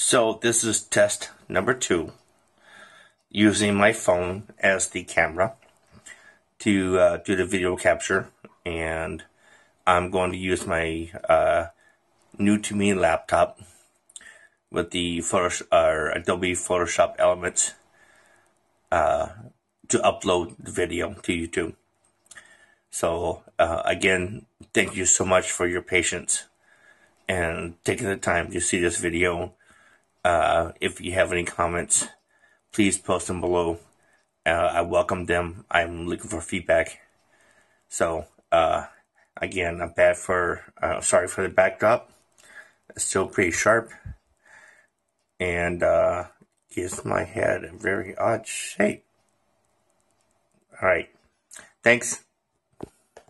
So this is test number two, using my phone as the camera to uh, do the video capture, and I'm going to use my uh, new to me laptop with the Photoshop, uh, Adobe Photoshop Elements uh, to upload the video to YouTube. So uh, again, thank you so much for your patience and taking the time to see this video. Uh, if you have any comments, please post them below. Uh, I welcome them. I'm looking for feedback. So uh, again, I'm bad for uh, sorry for the backdrop. It's still pretty sharp and uh, gives my head a very odd shape. All right. Thanks.